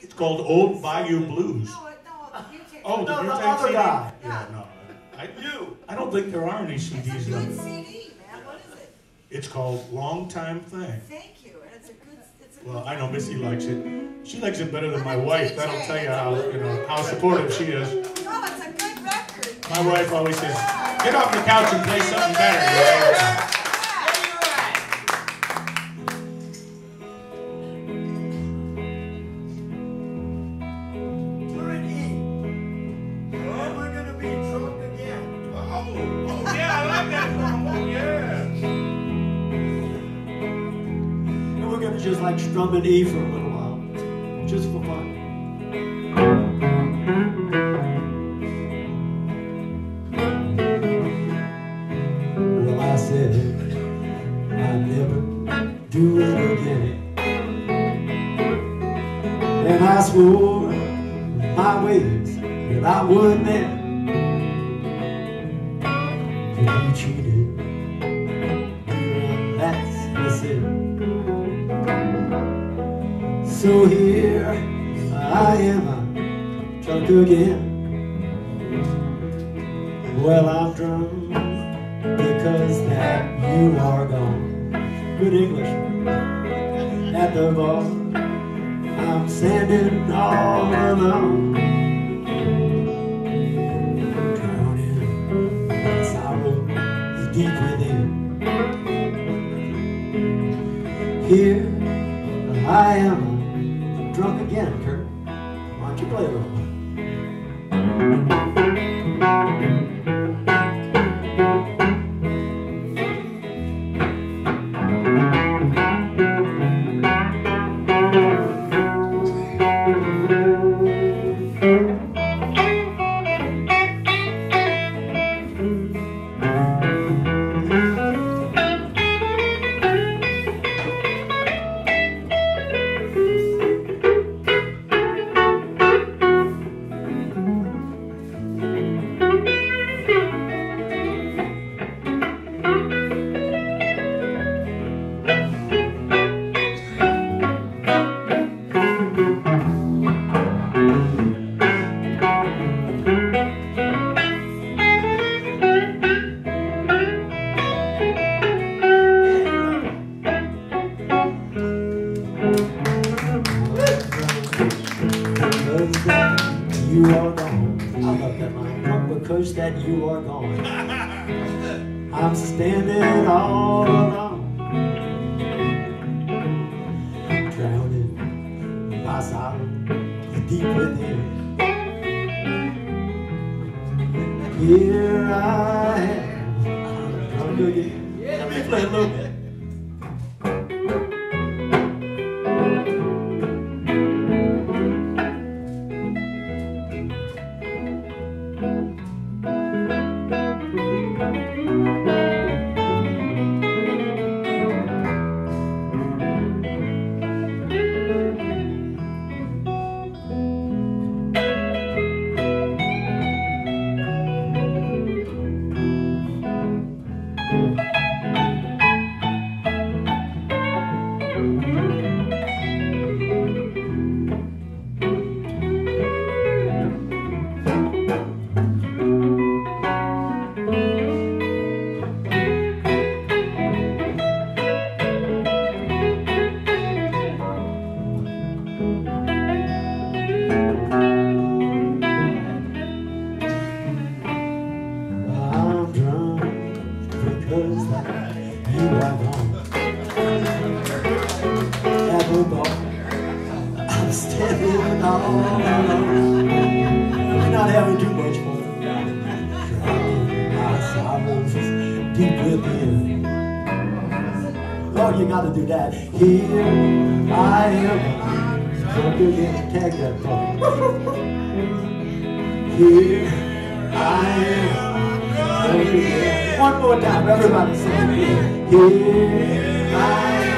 It's called Old Bayou Blues. No, no, you take Oh, No, the oh, the Butane other CD? guy. Yeah, no. I, You. I don't think there are any CDs. It's a CDs good on. CD, man. What is it? It's called Long Time Thing. Thank you. And it's a good. It's a Well, good I know Missy likes it. She likes it better than my wife. DJ. That'll tell you how, you know, how supportive she is. No, it's a good record. My wife always says, get off the couch and play something better. Yeah, I like that song. Oh yeah. And we're gonna just like strum an E for a little while, just for fun. Well, I said I'd never do it again, and I swore my ways that I would never. So here I am, drunk again. Well, I'm drunk because that you are gone. Good English. At the bar, I'm standing all alone. Here I am, drunk again, Kurt. Why don't you play a little? You are gone. I love that line. Drunk because that you are gone. I'm standing all alone. Drowning in my sorrow deep within. Here I am. I'm drunk again. Let me play a little bit. Because that you are gone. At the I'm standing all alone. We're not having too much fun. Drowning my sorrows deep within. Lord, you gotta do that. Here I am, drunk again. Tag that phone. Here I am. One more time, everybody. Here I am.